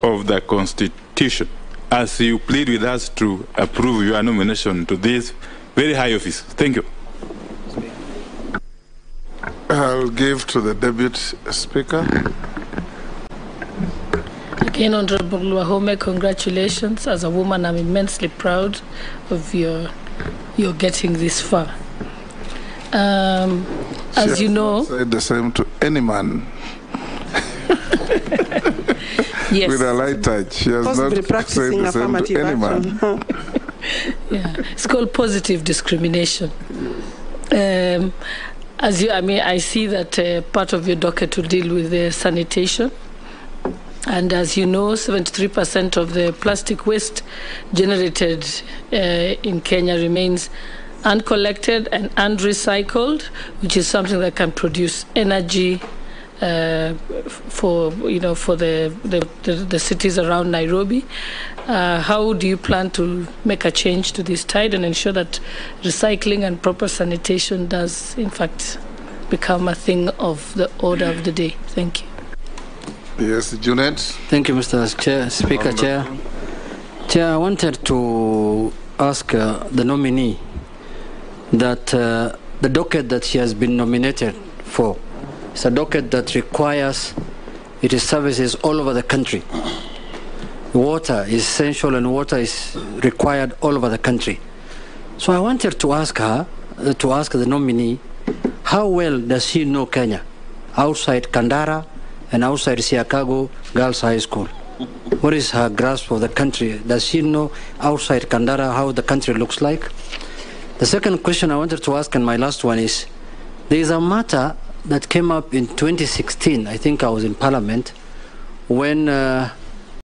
of the Constitution as you plead with us to approve your nomination to this very high office. Thank you. I'll give to the Deputy Speaker. Again, Honorable Wahome, congratulations. As a woman, I'm immensely proud of your your getting this far. Um, as She you know, not said the same to any man yes, with a light touch. She has Possibly not said the same to affirmative any man. yeah, it's called positive discrimination. Um, as you, I mean, I see that uh, part of your docket will deal with the sanitation. And as you know, 73% of the plastic waste generated uh, in Kenya remains uncollected and unrecycled, which is something that can produce energy uh, for you know for the the, the, the cities around Nairobi. Uh, how do you plan to make a change to this tide and ensure that recycling and proper sanitation does in fact become a thing of the order of the day? Thank you. Yes, Junet. Thank you, Mr. Chair, Speaker, Chair. Chair, I wanted to ask uh, the nominee that uh, the docket that she has been nominated for is a docket that requires it is services all over the country. Water is essential and water is required all over the country. So I wanted to ask her, uh, to ask the nominee, how well does she know Kenya outside Kandara and outside Siakago Girls High School? What is her grasp of the country? Does she know outside Kandara how the country looks like? The second question I wanted to ask, and my last one is there is a matter that came up in 2016. I think I was in Parliament when uh,